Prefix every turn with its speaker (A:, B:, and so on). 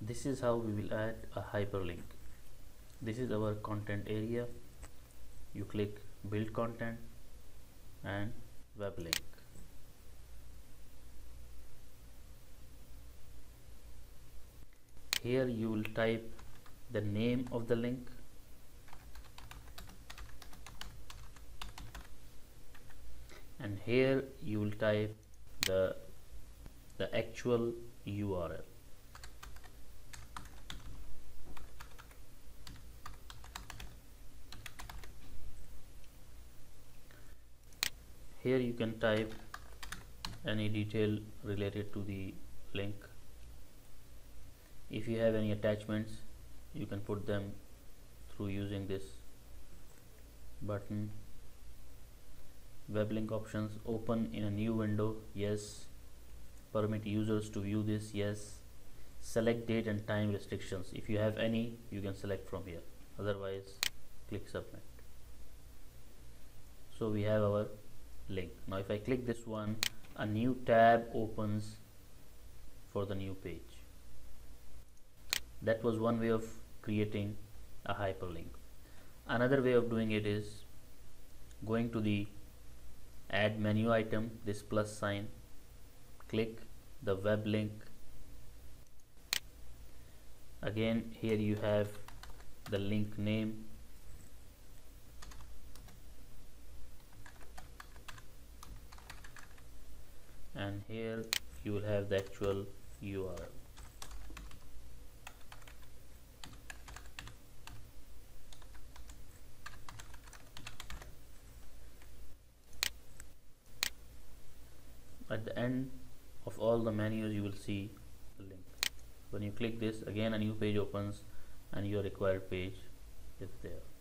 A: this is how we will add a hyperlink. This is our content area. You click build content and web link. Here you will type the name of the link. And here you will type the the actual URL here you can type any detail related to the link. If you have any attachments you can put them through using this button. Web link options open in a new window yes. Permit users to view this yes. Select date and time restrictions. If you have any you can select from here. Otherwise click submit. So we have our link now if I click this one a new tab opens for the new page. That was one way of creating a hyperlink. Another way of doing it is going to the add menu item this plus sign click the web link. Again here you have the link name and here you will have the actual URL at the end of all the menus you will see the link. When you click this again a new page opens and your required page is there